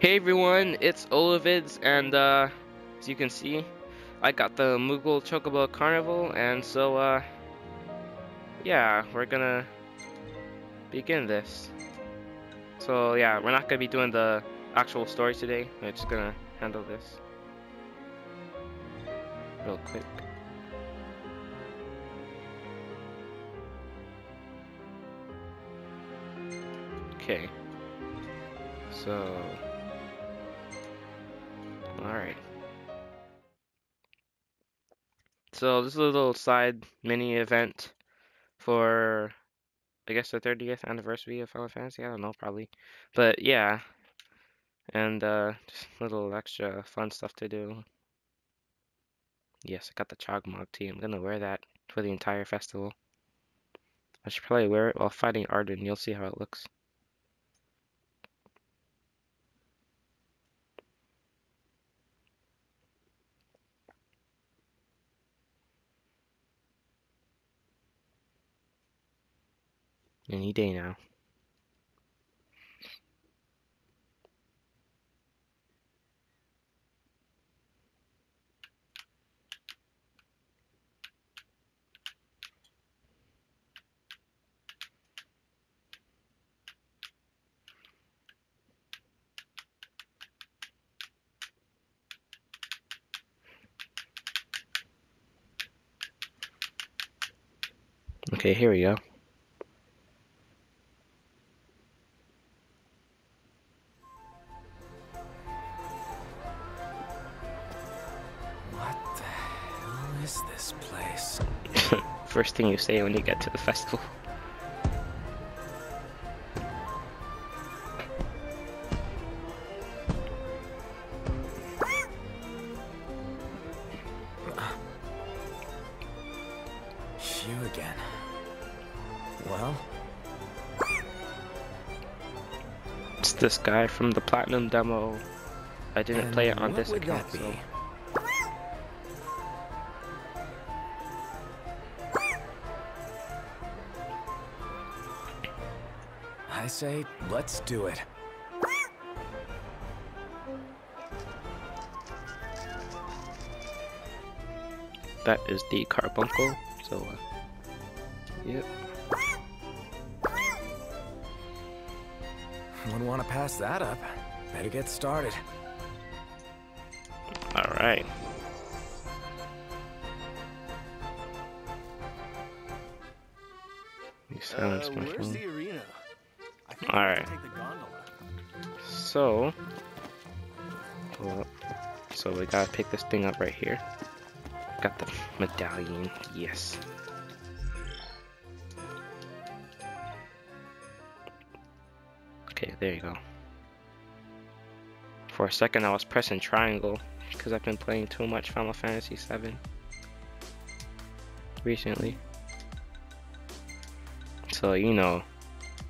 Hey everyone, it's Oluvids, and uh, as you can see, I got the Moogle Chocobo Carnival, and so uh, yeah, we're gonna begin this. So yeah, we're not gonna be doing the actual story today. We're just gonna handle this real quick. Okay. So, alright. So this is a little side mini event for, I guess, the 30th anniversary of Final Fantasy. I don't know, probably. But yeah, and uh, just a little extra fun stuff to do. Yes, I got the Chogmog tee. I'm gonna wear that for the entire festival. I should probably wear it while fighting Ardyn. You'll see how it looks. Any day now. Okay, here we go. First thing you say when you get to the festival. You again. Well, It's this guy from the Platinum demo. I didn't and play it on this account, so say, let's do it. that is the carbuncle. So, uh, yep. Wouldn't want to pass that up. Better get started. All right. You silence uh, my where's phone. All right. to take the gondola. So, so we gotta pick this thing up right here. Got the medallion. Yes. Okay, there you go. For a second, I was pressing triangle because I've been playing too much Final Fantasy VII recently. So you know,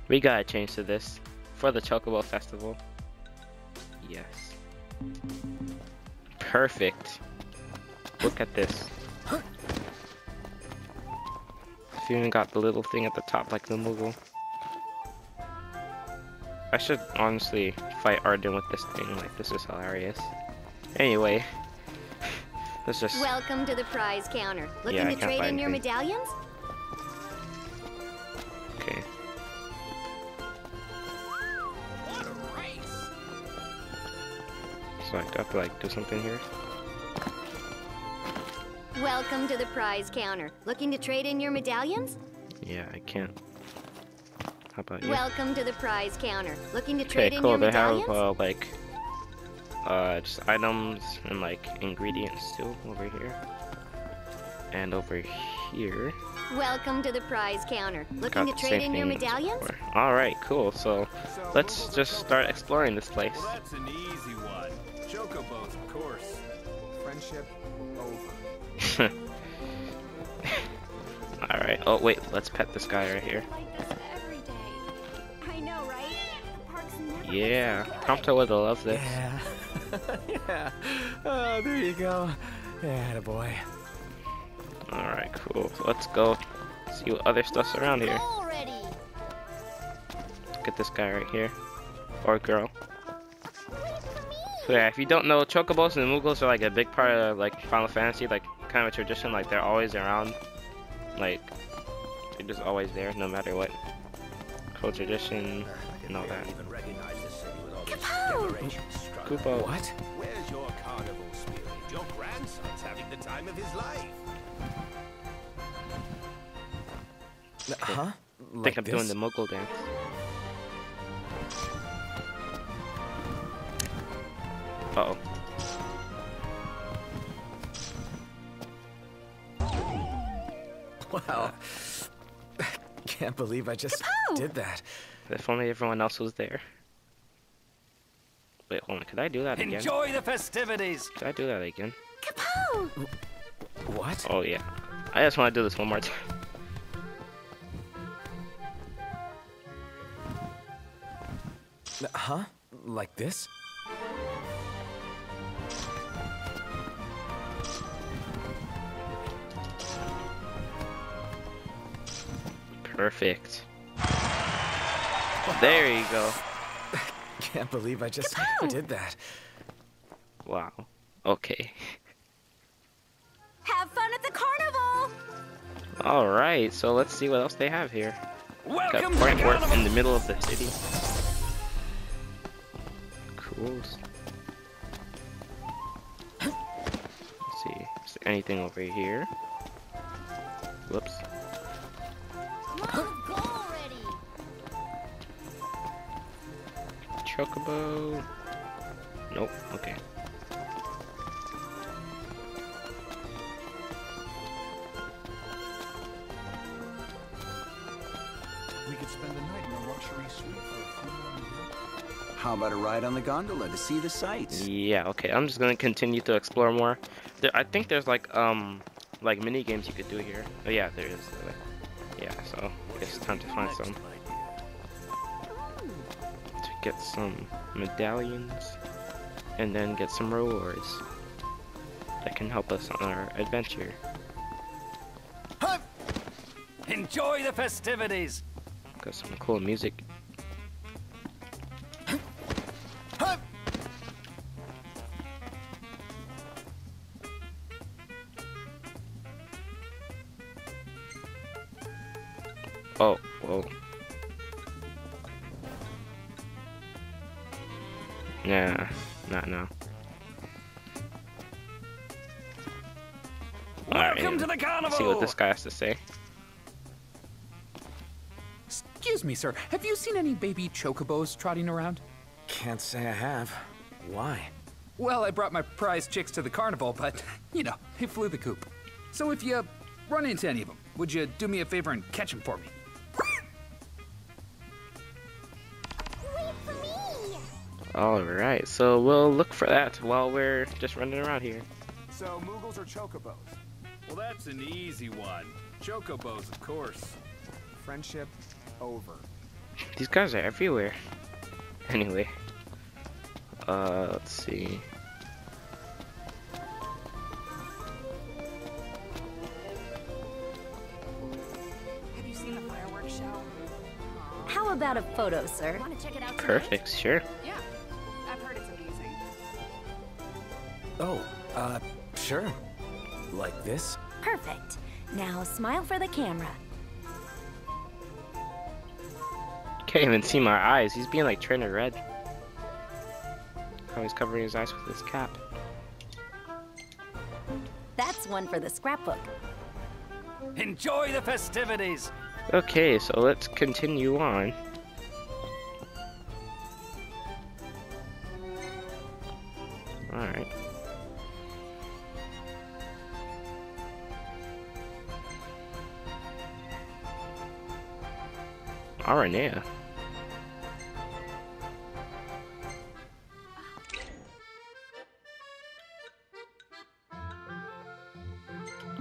we gotta change to this for the Chocobo Festival. Yes. Perfect. Look at this. It's even got the little thing at the top like the Moogle. I should honestly fight Ardyn with this thing, like this is hilarious. Anyway, let's just Welcome to the prize counter. Looking Yeah, to trade in your medallions? So I have to like do something here. Welcome to the prize counter. Looking to trade in your medallions? Yeah, I can't. How about you? Welcome to the prize counter. Looking to Okay, trade in cool. your They have medallions? uh, like uh, just items and like ingredients too over here, and over here. Welcome to the prize counter. Looking to trade in your medallions? All right, cool. So So, let's just start exploring this place. Well, that's an. Chocobos, of course. Friendship over. All right. Oh wait, let's pet this guy right here. Like this every day. I know, right? The park's never Yeah, Prompto would love this. Yeah. yeah. Oh, there you go. Yeah, boy. All right, cool. So let's go see what other stuff's around here. Already. Look at this guy right here, or girl. So yeah, if you don't know, chocobos and moogles are like a big part of like Final Fantasy, like kind of a tradition. Like they're always around. Like they're just always there, no matter what. Cool tradition uh, and all that. even recognize the city with all these Kapow! decorations strung up. Kupo. What? Where's your carnival spirit? Your grandson's having the time of his life. Huh? I Like think I'm doing the Moogle dance. Uh oh. Wow. Can't believe I just Kapow! did that. If only everyone else was there. Wait, hold on. Could I do that again? Enjoy the festivities. Could I do that again? Kapow! What? Oh yeah. I just want to do this one more time. Huh? Like this? Perfect. There you go. Can't believe I just did that. Wow. Okay. Have fun at the carnival! Alright, so let's see what else they have here. Got Welcome to the Frankfurt in the middle of the city. Cool. Let's see. Is there anything over here? Whoops. Mom, go already! Chocobo. Nope. Okay. We could spend the night in a luxury suite for a few more minutes. How about a ride on the gondola to see the sights? Yeah. Okay. I'm just gonna continue to explore more. There, I think there's like um like mini games you could do here. Oh yeah, there is. It's time to find some. To get some medallions, and then get some rewards that can help us on our adventure. Enjoy the festivities. Got some cool music. Oh, whoa. Nah, not now. Welcome Alright, to the carnival. see what this guy has to say. Excuse me, sir. Have you seen any baby chocobos trotting around? Can't say I have. Why? Well, I brought my prize chicks to the carnival, but, you know, they flew the coop. So if you run into any of them, would you do me a favor and catch them for me? Alright, so we'll look for that while we're just running around here. So, Moogles or Chocobos? Well, that's an easy one. Chocobos, of course. Friendship over. These guys are everywhere. Anyway. Uh, let's see. Have you seen the fireworks show? How about a photo, sir? Want to check it out? Perfect, sure. Oh, uh, sure. Like this? Perfect. Now smile for the camera. Can't even see my eyes. He's being like Trainer Red. Oh, he's covering his eyes with his cap. That's one for the scrapbook. Enjoy the festivities. Okay, so let's continue on. Aranea.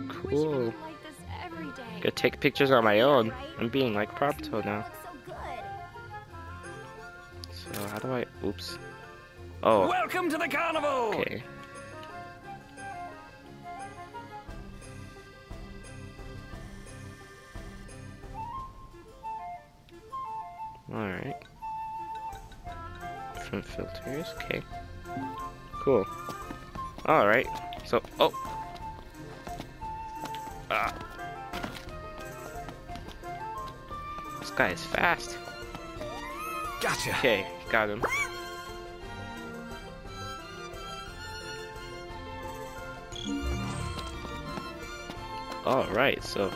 Cool. Like this every day. Gotta take pictures on my own. I'm being like Prompto now. Looks so good. So how do I? Oops. Oh, Welcome to the carnival. okay. All right. Front filters. Okay. Cool. Alright. So, oh. Ah. This guy is fast. Gotcha. Okay, got him. Alright, so.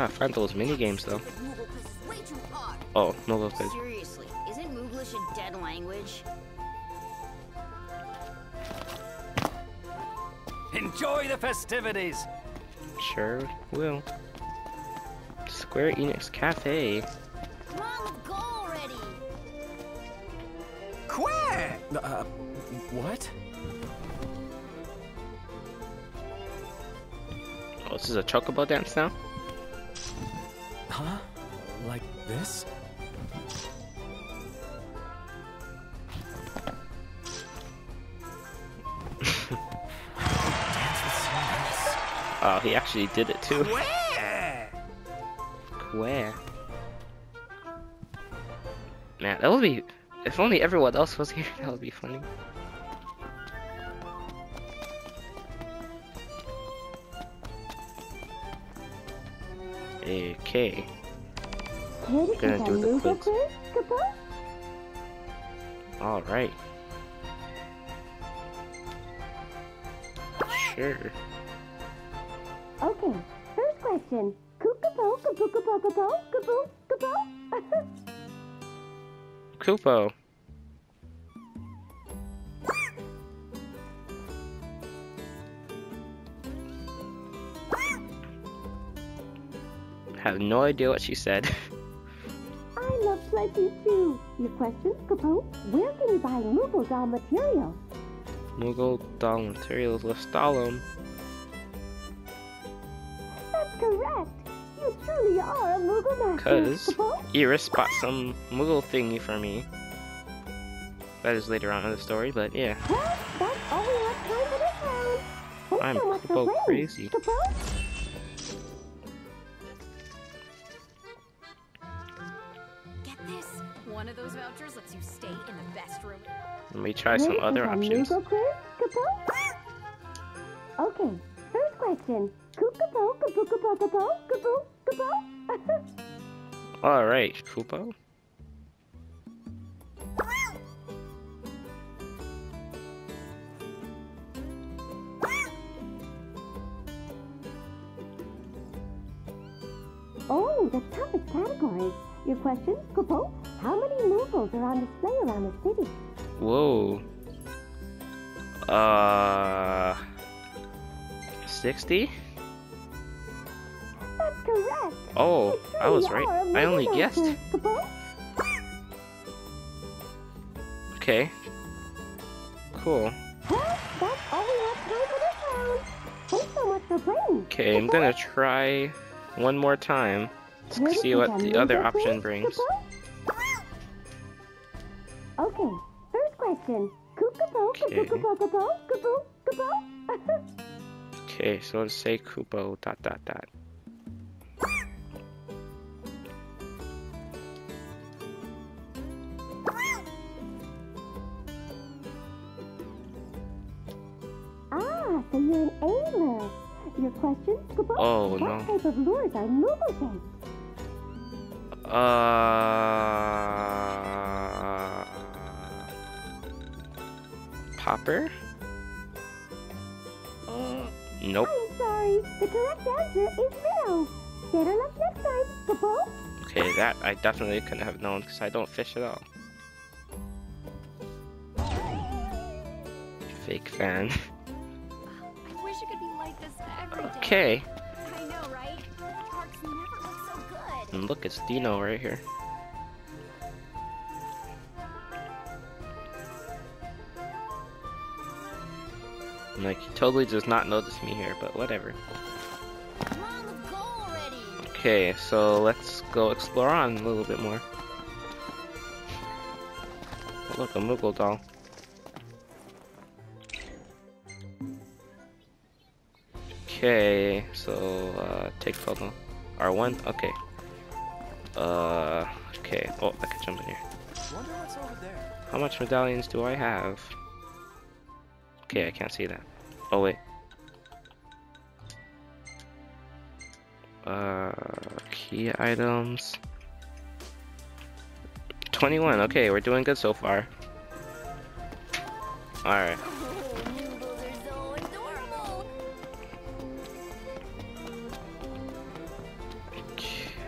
Gotta find those mini games though. Way too hard. Oh, no go quiz. Seriously, isn't Mooglish a dead language? Enjoy the festivities. Sure will. Square Enix Cafe. Come on, let's go already. Quack! Uh, what? Oh, this is a chocobo dance now? He actually did it too. Where? Where? Man, that would be. If only everyone else was here, that would be funny. Okay. Gonna do the quiz. Alright. Sure. Okay, first question. Kookapo, kapookapo, kapo, kapoo, kapo. Kupo. Have no idea what she said. I love pledges too. Your question, Kapo? Where can you buy Moogle doll materials? Moogle doll materials with Stalum. That's are a Moogle master, Cause Kapo. Iris bought some Moogle thingy for me. That is later on in the story, but yeah. Well, that's all we have time for this round. Thanks I'm so much for Kupo playing, crazy. Get this. One of those vouchers lets you stay in the best room. Let me try some Ready other for options. Moogle quiz, Kapo? Okay, first question. Kookapo, kapookapo, kapo, kapoo, kapo. Alright, Kupo. Oh, the toughest category. Your question, Kapo? How many Moogles are on display around the city? Whoa. Uh. 60? That's correct. Oh, I was right. I only guessed. Okay. Cool. Well, that's all we have time for this round. Thanks so much for playing. Okay, I'm gonna try one more time to Ready see what the other option brings. Okay, first question. Okay. kapookapo, kapo, kapoo, kapo. Okay, so let's say Kupo dot dot dot. Question, Kapo? Oh, what no. type of lures are shaped? Uh. Popper? Uh, nope. I'm sorry. The correct answer is minnow. Better luck next time, Kapo. Okay, that I definitely couldn't have known because I don't fish at all. Fake fan. Okay, I know, right? Parks never look so good. and look, it's Dino right here. And, Like, he totally does not notice me here, but whatever. On, let's go already. Okay, so let's go explore on a little bit more. Oh, look, a Moogle doll. Okay, so uh, take photo. R1, okay. Uh, okay. Oh, I can jump in here. What's over there. How much medallions do I have? Okay, I can't see that. Oh, wait. Uh, key items. 21. Okay, we're doing good so far. Alright.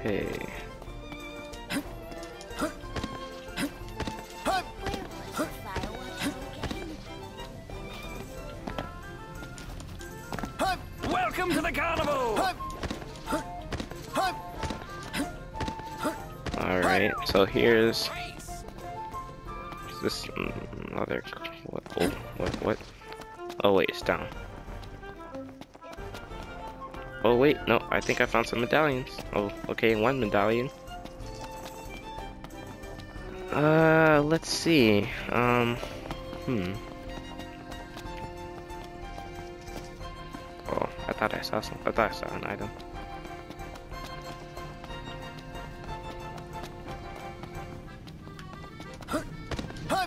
Okay. Where was the fireworks showcase? Welcome to the carnival! Alright, so here's is this mm, other what what what oh wait it's down oh wait no I think I found some medallions. Oh okay one medallion. Uh let's see um hmm. Oh I thought I saw some I thought I saw an item.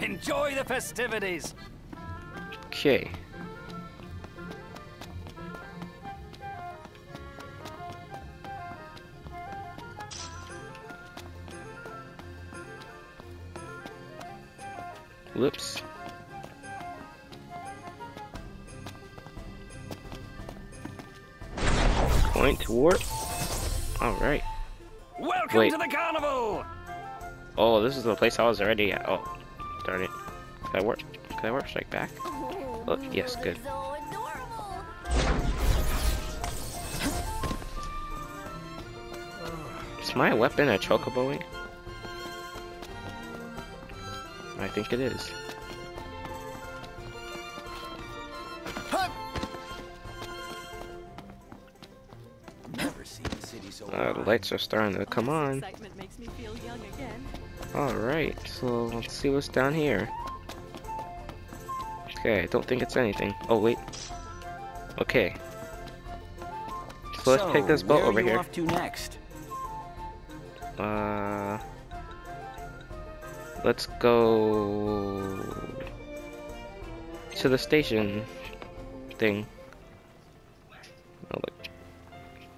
Enjoy the festivities! okay the place I was already at. Oh, darn it. Can I warp? Can I warp strike back? Oh, yes, good. Is my weapon a chocobo wing? I think it is. Never seen the city so Uh, the lights are starting to come on. Alright, so let's see what's down here. Okay, I don't think it's anything. Oh, wait. Okay. So let's take this boat over here. off to next? Uh, let's go to the station thing. Oh, look.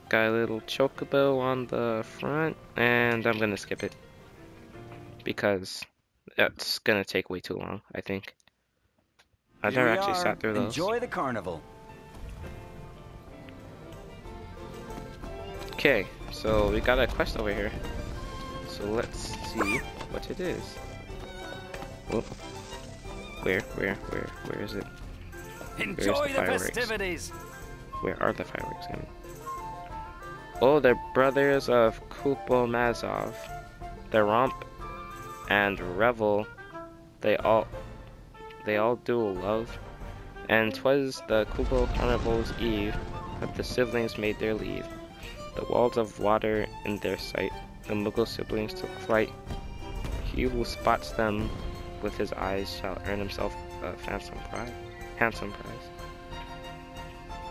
Got a little chocobo on the front, and I'm gonna skip it because that's gonna take way too long. I think. I've Here never actually are. sat through those. Enjoy the carnival. Okay, so we got a quest over here. So let's see what it is. Whoop. Where, where, where, where is it? Enjoy the, fireworks? festivities! Where are the fireworks? I mean. Oh, they're brothers of Kupomazov. The romp and revel, they all, they all do love. And 'twas the Kupo Carnival's eve that the siblings made their leave. The walls of water in their sight, the Moogle siblings took flight. He who spots them with his eyes shall earn himself a handsome prize. Handsome prize.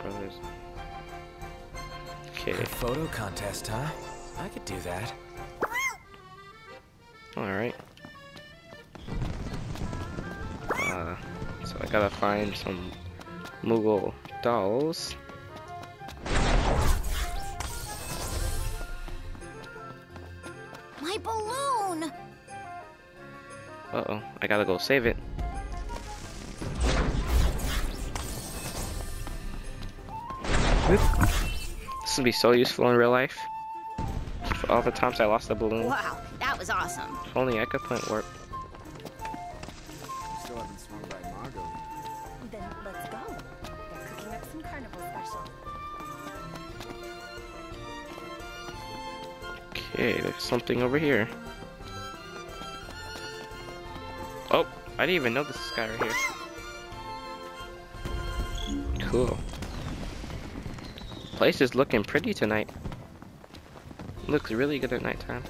Brothers. Okay, A photo contest, huh? I could do that. Alright. Uh, so I gotta find some Moogle dolls. My balloon. Uh oh, I gotta go save it. This would be so useful in real life. For all the times I lost the balloon. Wow, that was awesome. If only I could point warp. Still haven't swung by Maagho. Then let's go. They're cooking up some carnival special. Okay, there's something over here. Oh, I didn't even know this guy right here. Cool. Place is looking pretty tonight. Looks really good at nighttime.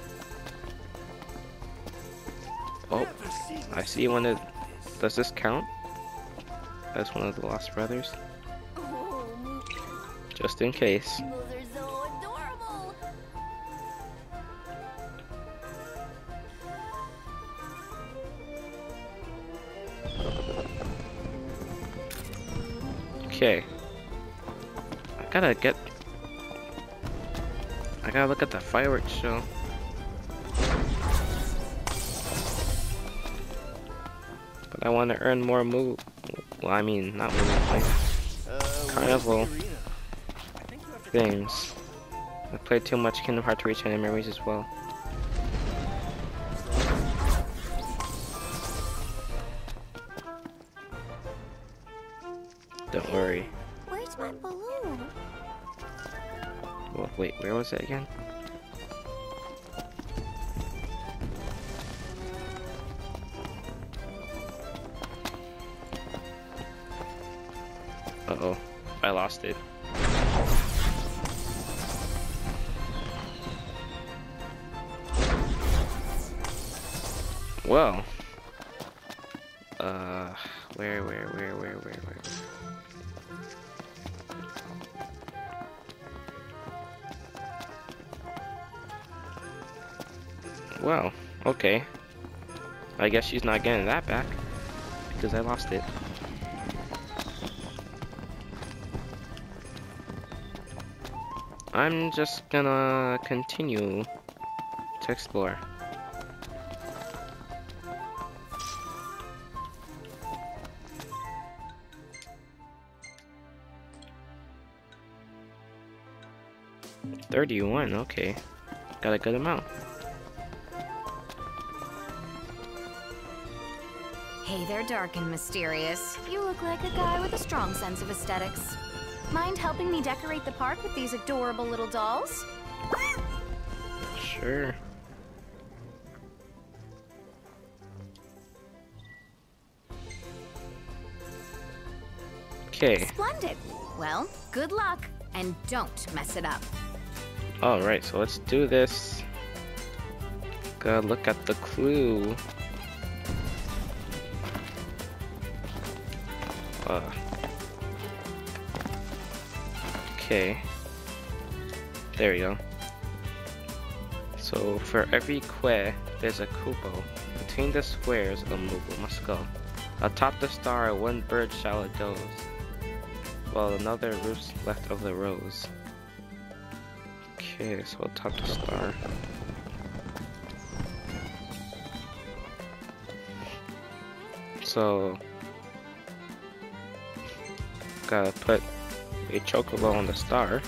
I see one of... Does this count? As one of the Lost Brothers? Just in case. Okay. I gotta get... I gotta look at the fireworks show. I want to earn more move. Well, I mean, not move, like carnival things. I played too much Kingdom Hearts to Reach and Memories as well. Don't worry. Where's my balloon? Well, wait, where was it again? Uh-oh, I lost it. Well, uh, where, where, where, where, where, where? Well, okay. I guess she's not getting that back because I lost it. I'm just gonna continue to explore. Thirty-one, okay. Got a good amount. Hey there, dark and mysterious. You look like a guy with a strong sense of aesthetics. Mind helping me decorate the park with these adorable little dolls? Sure. Okay. Splendid. Well, good luck, and don't mess it up. Alright, so let's do this. Gotta look at the clue. Okay. There we go. So for every kwe, there's a kupo. Between the squares, a mugu must go. Atop the star, one bird shall doze, while another roosts left of the rose. Okay, so atop the star. So gotta put a chocobo on the star.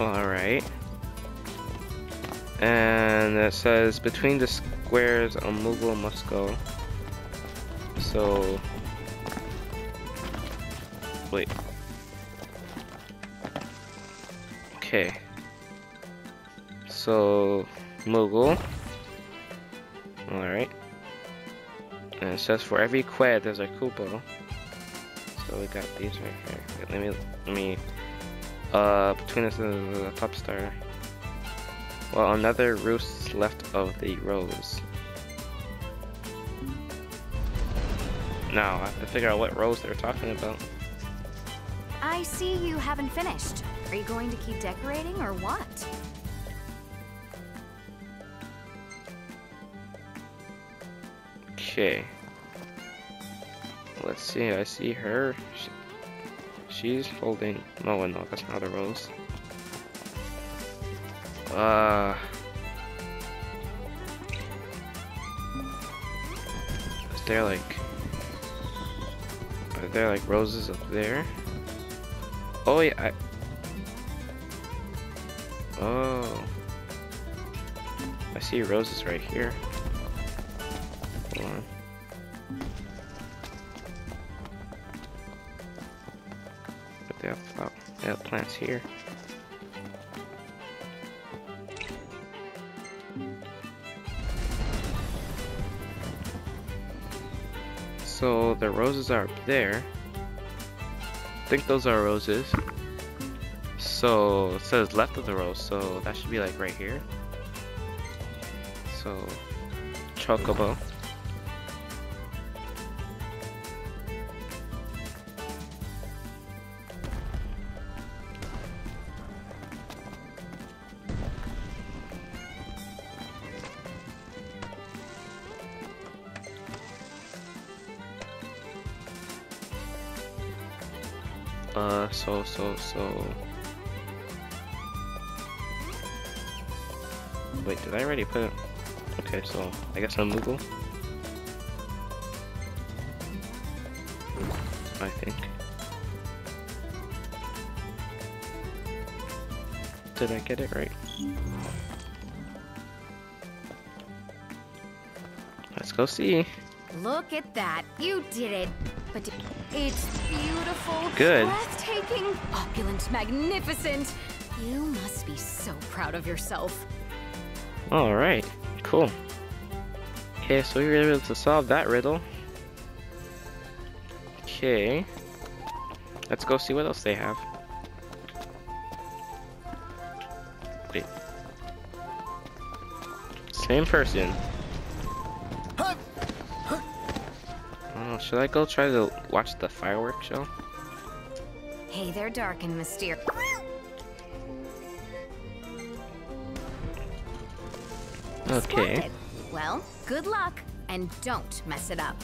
Alright. And it says between the squares a Moogle must go. So wait. Okay. So Moogle. Says for every qued there's a kupo. So we got these right here. Let me let me uh between us and the top star. Well another roost left of the rose. Now I have to figure out what rose they're talking about. I see you haven't finished. Are you going to keep decorating or what? Okay. Let's see, I see her. She, she's holding. No, no, that's not a rose. Uh. Is there like. Are there like roses up there? Oh, yeah. I, oh. I see roses right here. Hold on. They have, uh, flower, they have plants here. So the roses are up there. I think those are roses. So it says left of the rose, so that should be like right here. So chocobo. So. Wait, did I already put it? Okay, so I guess I'm Moogle. I think. Did I get it right? Let's go see. Look at that. You did it. But it's beautiful. Good. Breathtaking. Opulent. Magnificent. You must be so proud of yourself. Alright, cool. Okay, so we were able to solve that riddle. Okay. Let's go see what else they have. Wait. Same person. Should I go try to watch the fireworks show? Hey, they're dark and mysterious. Okay. Splendid. Well, good luck, and don't mess it up.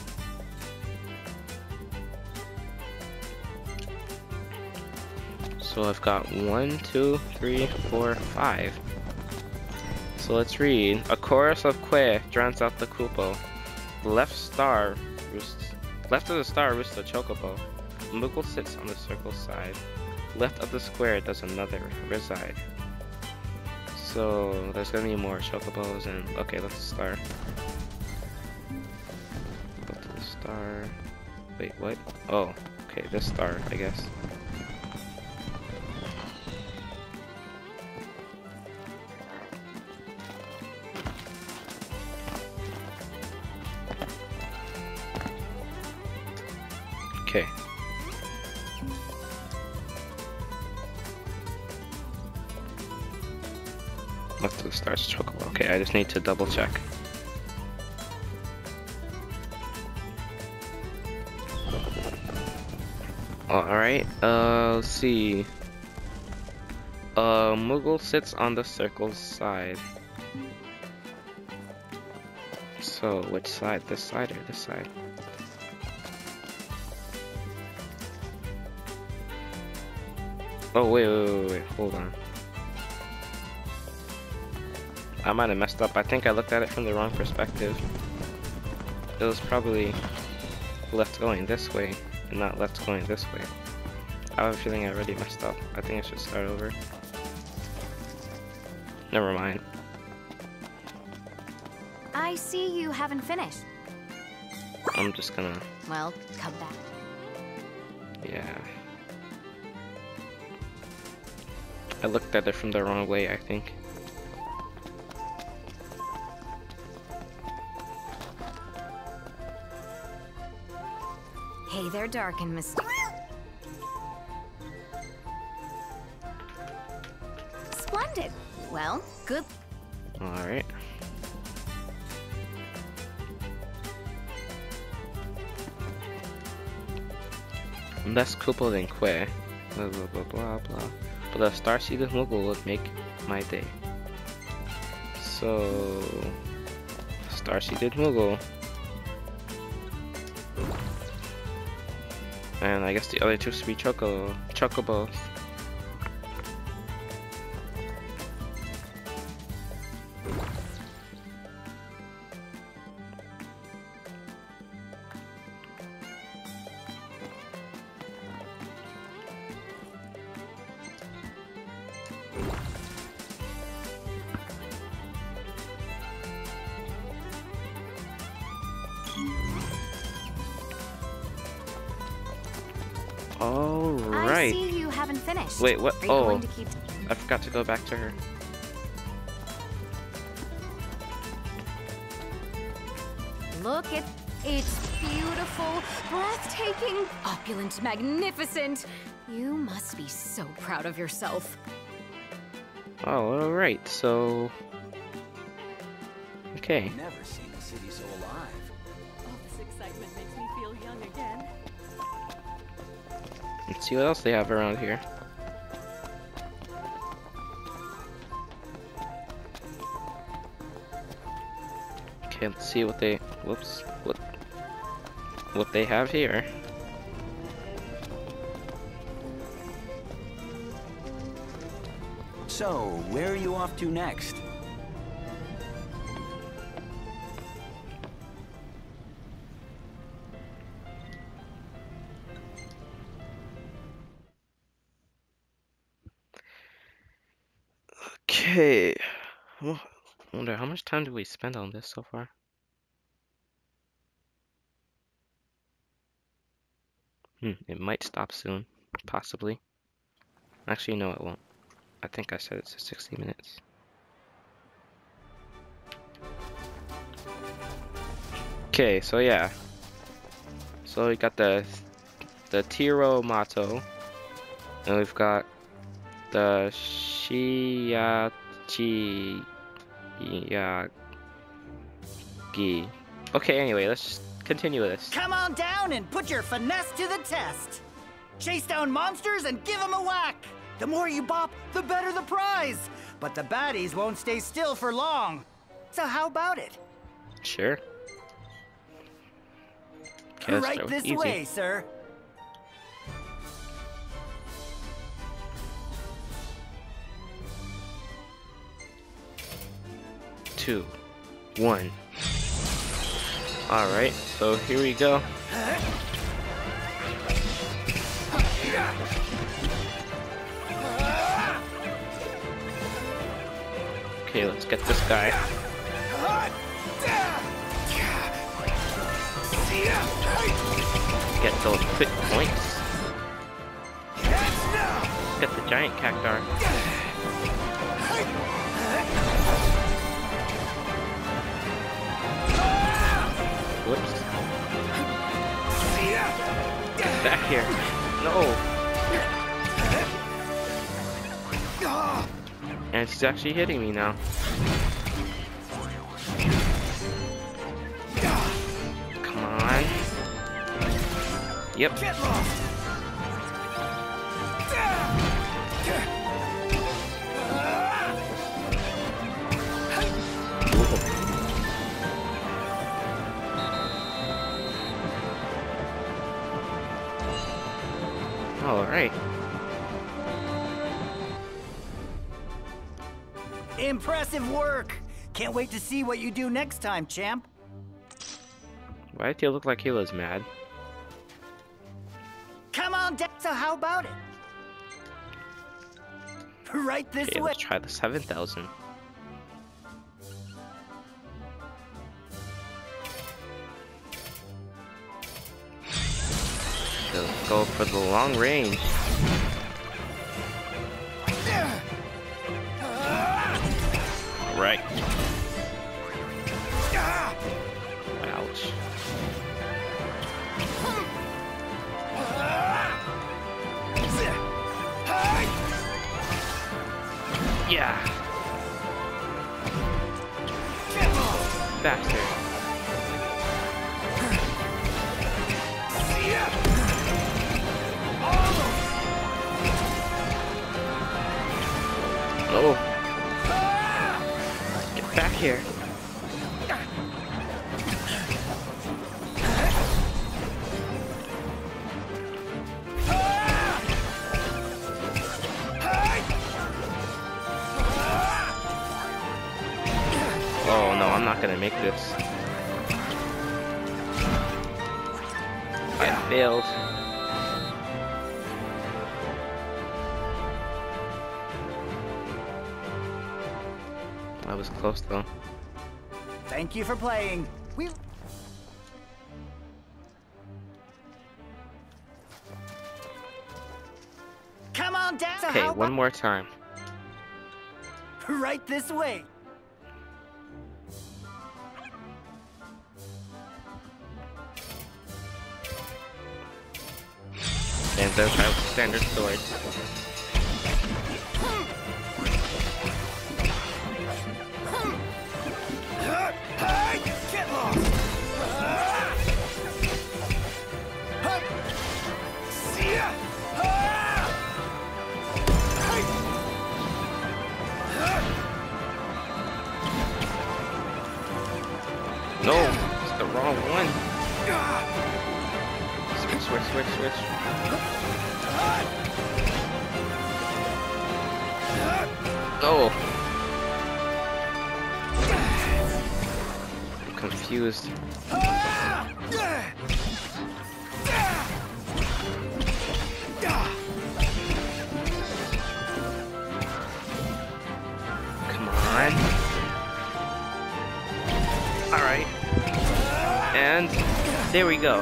So I've got one, two, three, four, five. So let's read. A chorus of kwe drowns out the kupo. The left star roosts. Left of the star roosts the chocobo. Moogle sits on the circle side. Left of the square does another reside. So there's gonna be more chocobos and okay, let's start. Go to the star. Wait, what? Oh, okay, this star, I guess. To double check. Alright, uh, let's see. Uh, Moogle sits on the circle's side. So, which side? This side or this side? Oh, wait, wait, wait, wait, hold on. I might have messed up. I think I looked at it from the wrong perspective. It was probably left going this way and not left going this way. I have a feeling I already messed up. I think I should start over. Never mind. I see you haven't finished. I'm just gonna, Well, come back. yeah. I looked at it from the wrong way, I think. They're dark and mysterious. Splendid. Well, good. Alright. Less Kupo than Kwe. Blah blah blah blah blah. But a star-seeded Moogle would make my day. So... Star-seeded Moogle. And I guess the other two should be Choco... Chocobos. Wait, what? Are you Oh, going to keep I forgot to go back to her. Look at it's beautiful, breathtaking, opulent, magnificent. You must be so proud of yourself. Oh, all right. So, okay. Never seen a city so alive. All this excitement makes me feel young again. Let's see what else they have around here. Okay, let's see what they. Whoops. What? What they have here. So, where are you off to next? Much time do we spend on this so far? Hmm, it might stop soon. Possibly. Actually, no, it won't. I think I said it's 60 minutes. Okay, so yeah. So we got the the Tiro Mato, and we've got the Shiachi Yagi. Okay, anyway, let's continue with this. Come on down and put your finesse to the test. Chase down monsters and give them a whack. The more you bop, the better the prize. But the baddies won't stay still for long. So how about it? Sure. Okay, right this easy. way, sir. Two, one. Alright, so here we go. Okay, let's get this guy. Get those quick points. Get the giant cactuar. Back here. No. And she's actually hitting me now. Come on. Yep. Impressive work. Can't wait to see what you do next time, champ. Why did he look like he was mad? Come on down. So how about it? Right this Okay, way. let's try the 7000. Let's go for the long range. Right. Ouch. Yeah. Bastard. Oh. Here. Oh no, I'm not gonna make this. I failed. Close though. Thank you for playing. We Come on down. Okay, one more time. Right this way. And there's our standard sword. Wrong one. Switch, switch, switch, switch. go. I'm confused. Come on. Alright. And there we go.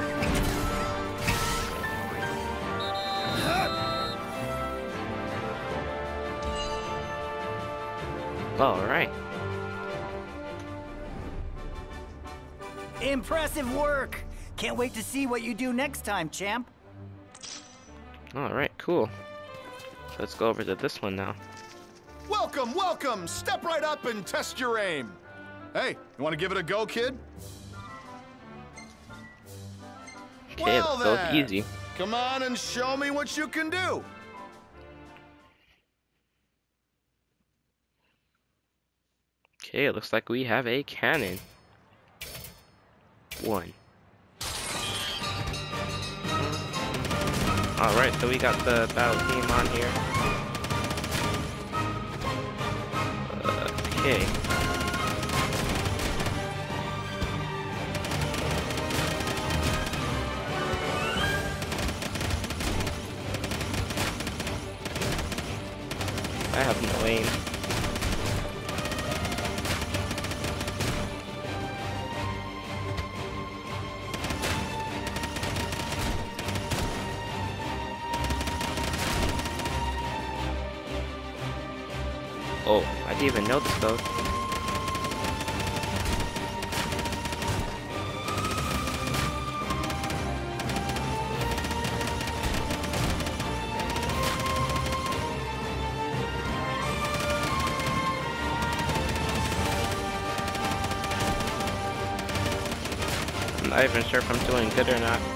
Alright. Impressive work! Can't wait to see what you do next time, champ. Alright, cool. Let's go over to this one now. Welcome, welcome! Step right up and test your aim. Hey, you want to give it a go, kid? Okay, well let's then, easy. Come on and show me what you can do. Okay, it looks like we have a cannon. One. Alright, so we got the battle team on here. Uh, okay. I have no aim. Oh, I didn't even know this code. Even sure if I'm doing good or not.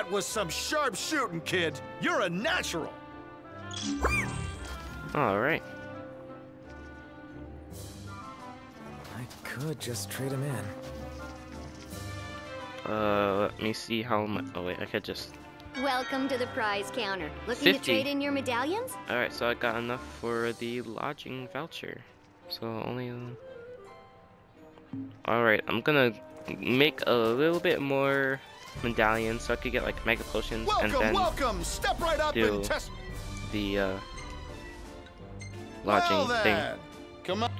That was some sharp shooting, kid. You're a natural. Alright. I could just trade him in. Uh, let me see how much. Oh, wait, I could just. Welcome to the prize counter. Looking 50. to trade in your medallions? Alright, so I got enough for the lodging voucher. So only. Alright, I'm gonna make a little bit more medallions so I could get like mega potions and Welcome, then welcome. Step right up do and test. the uh, lodging well thing. come on.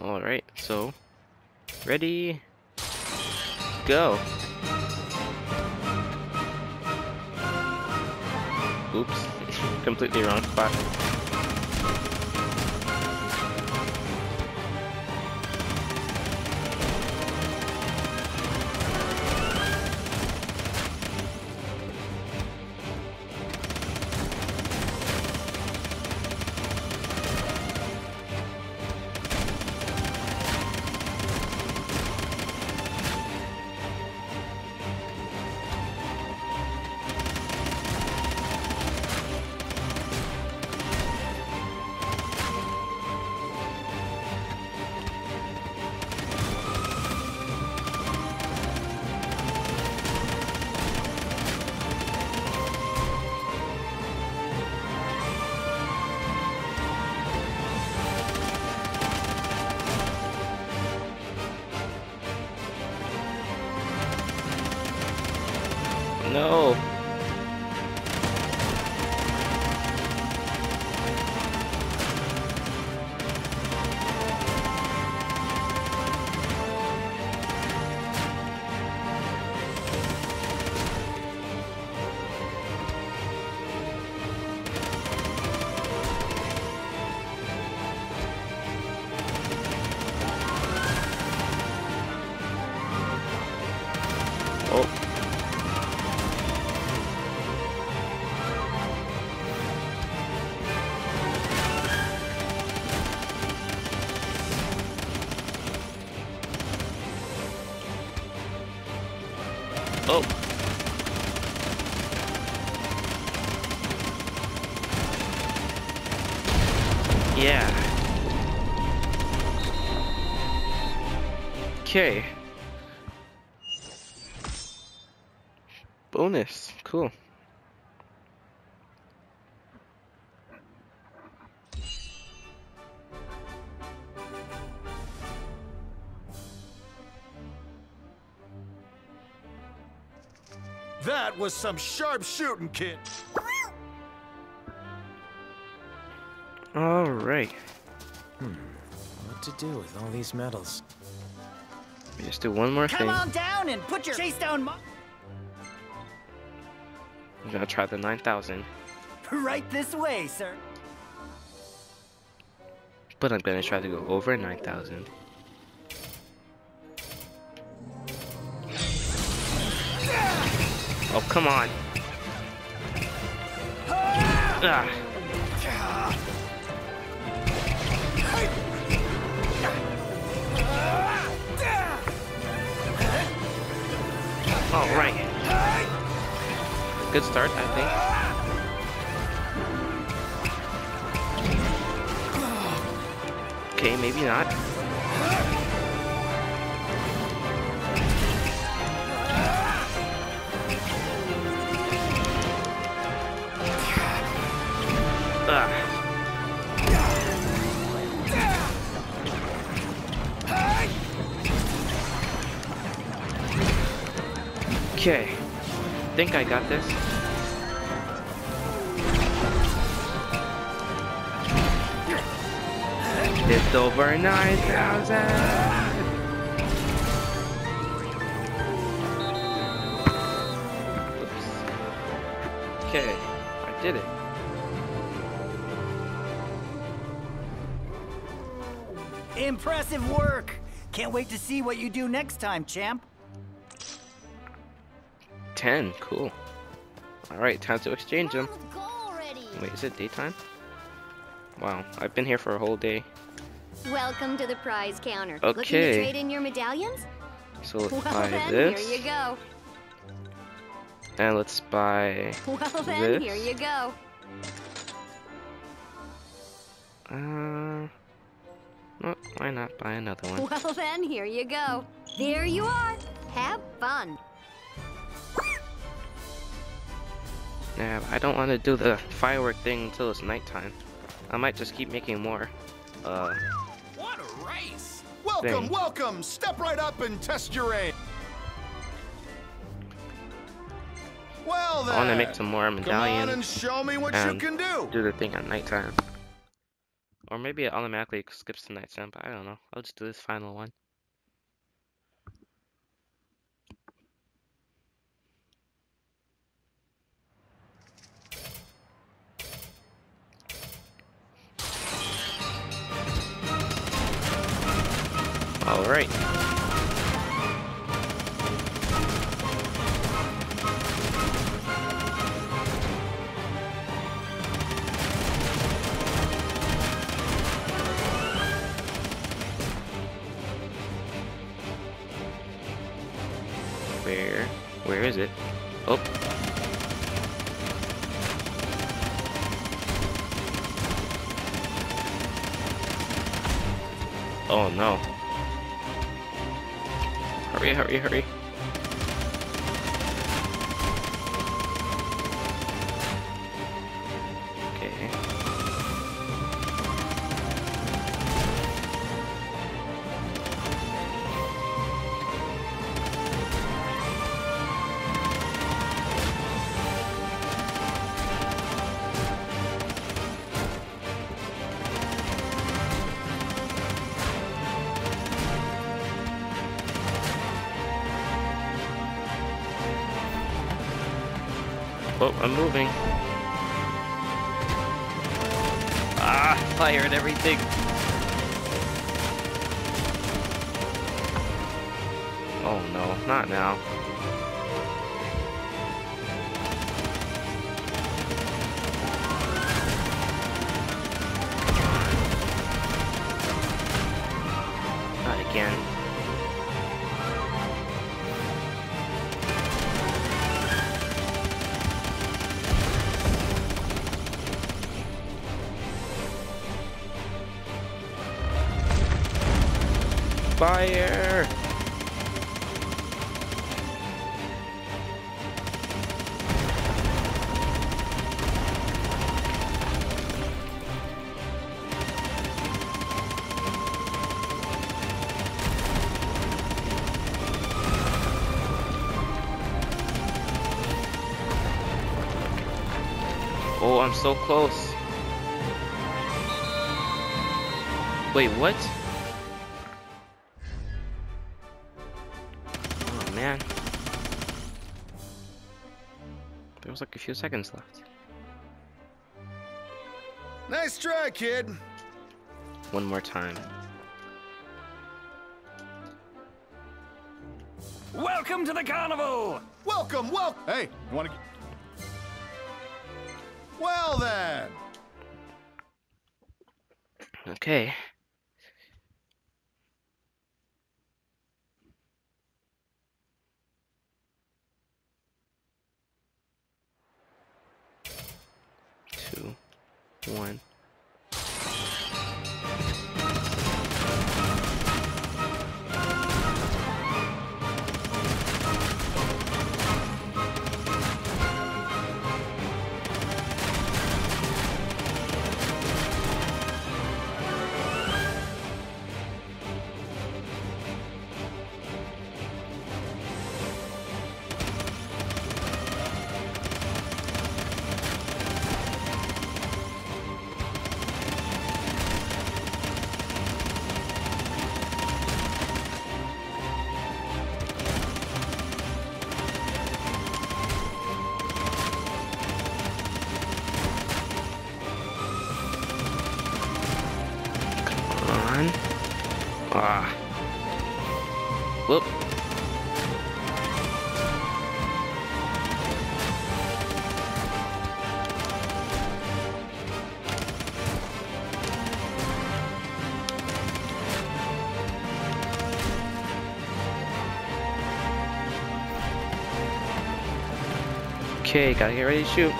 Alright, so ready, go. Oops, completely wrong spot. Okay. Bonus. Cool. That was some sharp shooting, kid. All right. Hmm. What to do with all these medals? We just do one more Come thing. Come on down and put your chase down I'm gonna try the 9000, right this way, sir. but I'm gonna try to go over 9000. Oh, come on. Ah. All right. Good start, I think. Okay, maybe not. Ah. Okay. Think I got this. It's over 9,000! Oops. Okay, I did it. Impressive work. Can't wait to see what you do next time, champ. 10, cool. Alright, time to exchange them. Wait, is it daytime? Wow, I've been here for a whole day. Welcome to the prize counter. Okay. Looking to trade in your medallions? So let's Well buy then, this. here you go. And let's buy Well then, this. here you go. Uh, no, why not buy another one? Well then, here you go. There you are. Have fun. Yeah, I don't want to do the firework thing until it's nighttime. I might just keep making more. Uh, What a race! Welcome, Thanks. welcome. Step right up and test your aim. Well then. I want to make some more Come on medallions. and show me what you can do. Do the thing at nighttime. Or maybe it automatically skips to nighttime, but I don't know. I'll just do this final one. All right. Where? Where is it? Oh. Oh no. Hurry, hurry, Oh, I'm moving. Ah, fire and everything. Oh no, not now. So close. Wait, what? Oh man. There was like a few seconds left. Nice try, kid. One more time. Welcome to the carnival! Welcome, wel- Hey, you wanna... Well Okay. Two, one. Gotta get ready to shoot.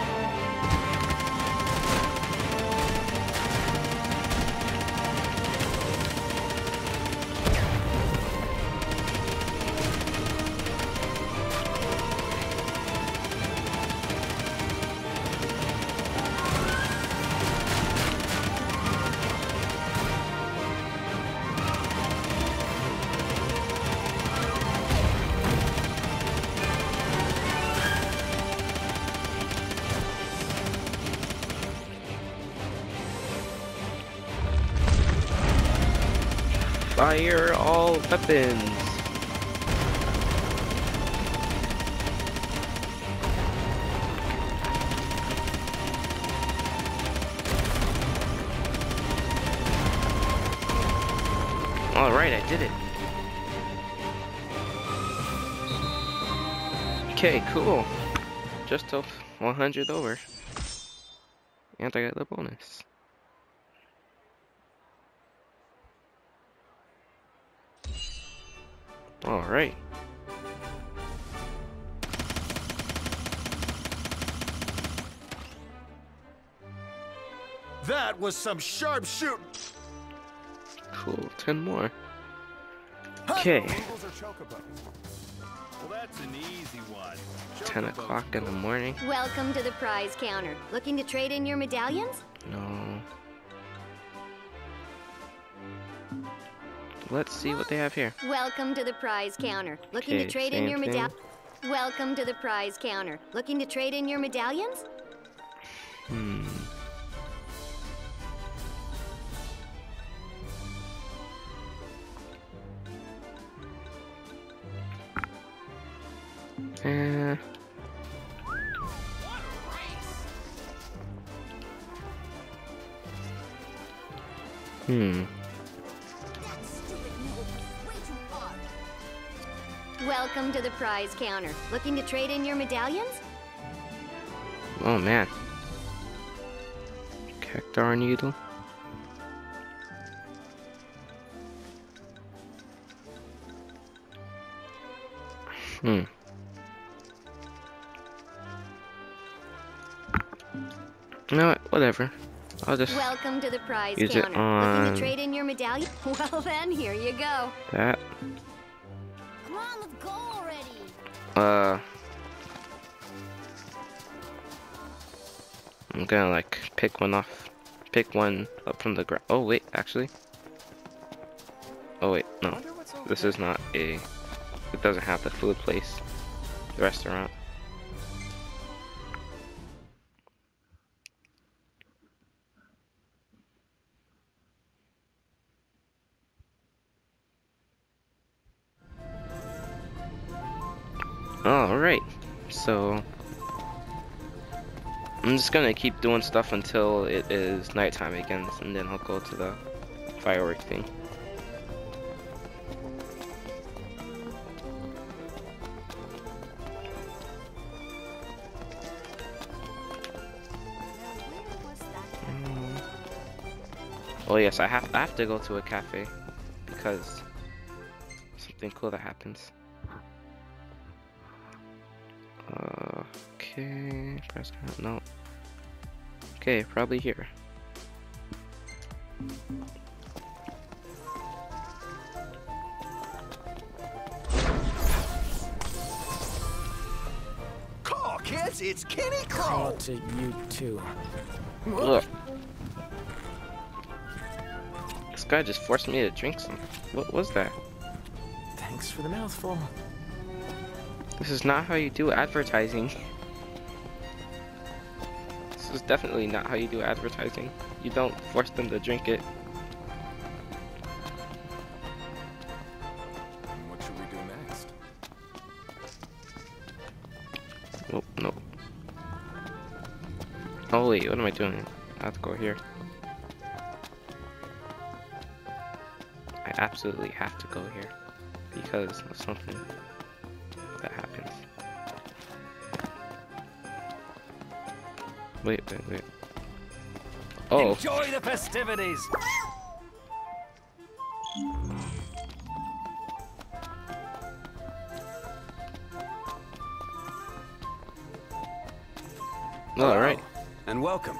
Fire all weapons. Alright, I did it. Okay, cool. Just to 100 over. And I got the bonus. Alright. That was some sharp shooting. Cool, 10 more. Okay, Eagles or chocobos? Well, that's an easy one. 10 o'clock in the morning. Welcome to the prize counter. Looking to trade in your medallions? No. Let's see what they have here. Welcome to the prize counter. Looking Okay, to trade in your thing. medallions? Welcome to the prize counter. Looking to trade in your medallions? Hmm. Eh. Hmm. Welcome to the prize counter. Looking to trade in your medallions? Oh man. Cactuar needle. Hmm. No, whatever. I'll just Welcome to the prize use it counter. on- Looking to trade in your medallion? Well then, here you go. that. Uh, I'm gonna like pick one off, pick one up from the ground. Oh wait, actually. Oh wait, no. This is not a. It doesn't have the food place, the restaurant. So I'm just gonna keep doing stuff until it is nighttime again, and then I'll go to the firework thing. Oh yes, I have I have to go to a cafe because something cool that happens. Okay, press no. Okay, probably here. Call, kids, it's Kenny Crow. to you too. Ugh. This guy just forced me to drink some. What was that? Thanks for the mouthful. This is not how you do advertising. This is definitely not how you do advertising. You don't force them to drink it. What should we do next? Nope, nope. Oh wait, what am I doing? I have to go here. I absolutely have to go here because of something Wait, wait, wait. Oh, Enjoy the festivities. all right. And welcome.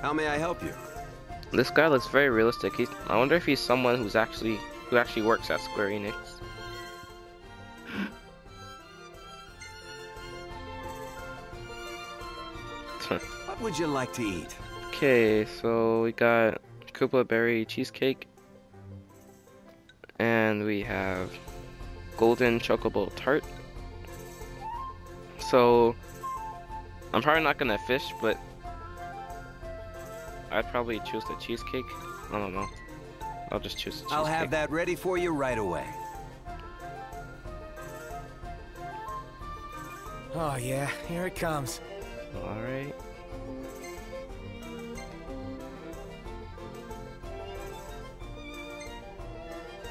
How may I help you? This guy looks very realistic. He's, I wonder if he's someone who's actually who actually works at Square Enix. Would you like to eat? Okay, so we got Kupo Berry Cheesecake. And we have Golden Chocobo Tart. So, I'm probably not gonna fish, but I'd probably choose the cheesecake. I don't know. I'll just choose the cheesecake. I'll have that ready for you right away. Oh yeah, here it comes. Alright.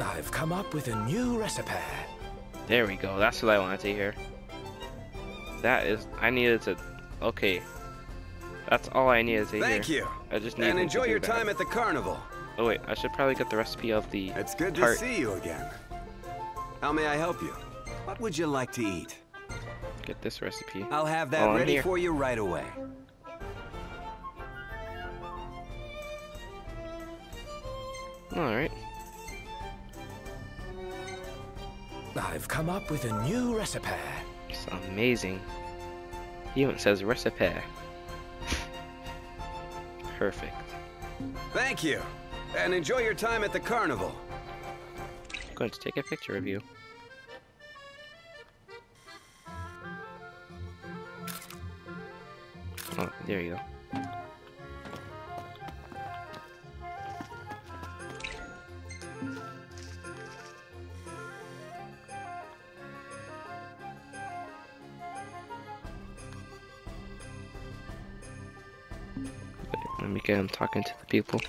I've come up with a new recipe. There we go. That's what I wanted to hear. That is, I needed to. Okay, that's all I needed to Thank hear. you. I just needed And enjoy your that. time at the carnival. Oh wait, I should probably get the recipe of the. It's good tart. to see you again. How may I help you? What would you like to eat? Get this recipe. I'll have that Oh, ready for you right away. All right. I've come up with a new recipe. It's amazing. He even says recipe. Perfect. Thank you. And enjoy your time at the carnival. I'm going to take a picture of you. Oh, there you go. Him talking to the people.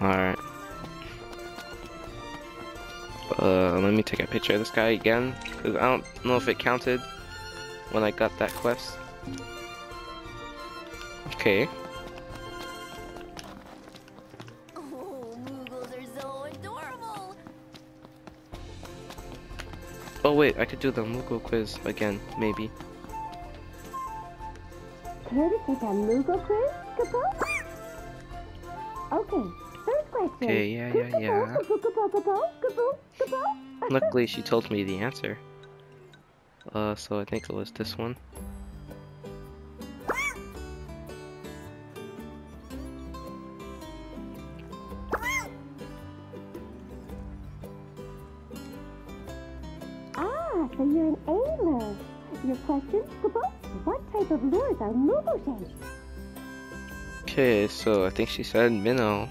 Alright. Uh, let me take a picture of this guy again, because I don't know if it counted when I got that quest. Okay. Oh wait, I could do the Moogle quiz again, maybe. Care to take a Moogle quiz, kupo? Okay, first question. Okay, yeah, yeah, yeah. Kupo, kupo, kupo, kupo, kupo. Luckily, she told me the answer. Uh, so I think it was this one. So you're an angler. Your question, kupo? What type of lures are Moogle shaped? Okay, so I think she said minnow.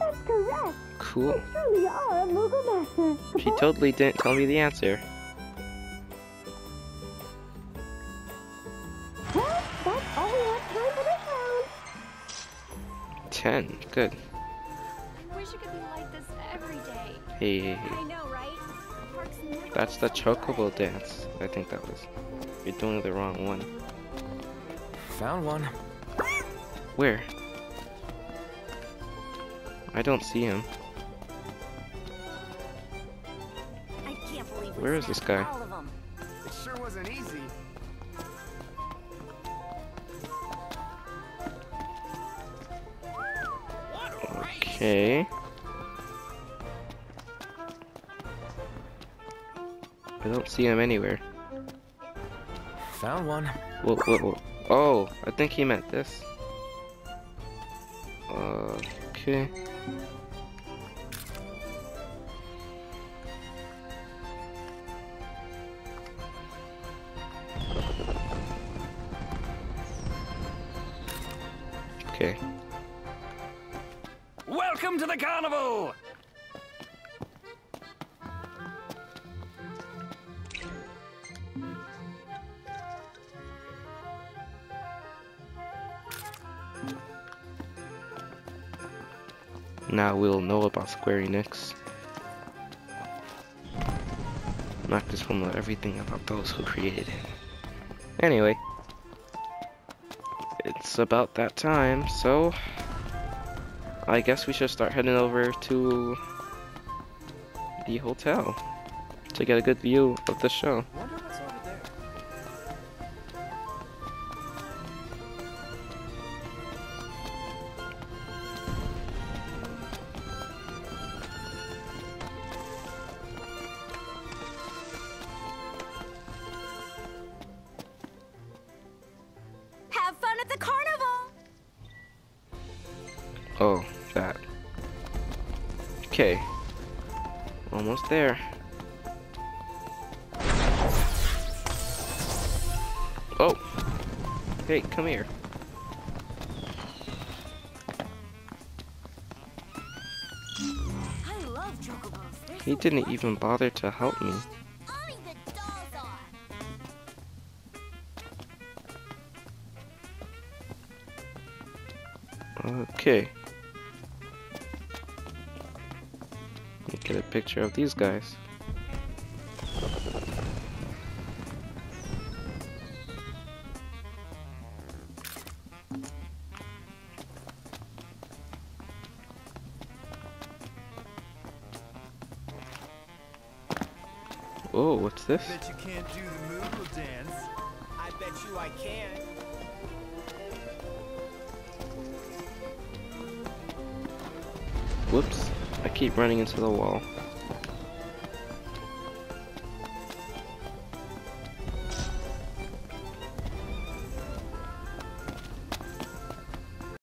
That's correct. Cool. You truly are a Moogle master. She totally didn't tell me the answer. Well, that's all we have time for this round. 10. Good. I wish it could be like this every day. Hey, That's the been chocobo dance. I think that was. You're doing the wrong one. Found one. Where? I don't see him. I can't believe Where is this guy? See him anywhere. Found one. Whoa, whoa, whoa. Oh, I think he meant this. Uh, okay. Okay. Welcome to the carnival! Now we'll know about Square Enix. Not just will know everything about those who created it. Anyway. It's about that time, so... I guess we should start heading over to the hotel to get a good view of the show. Didn't even bother to help me. Okay. Let me get a picture of these guys. Can. Whoops. I keep running into the wall.